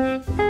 Música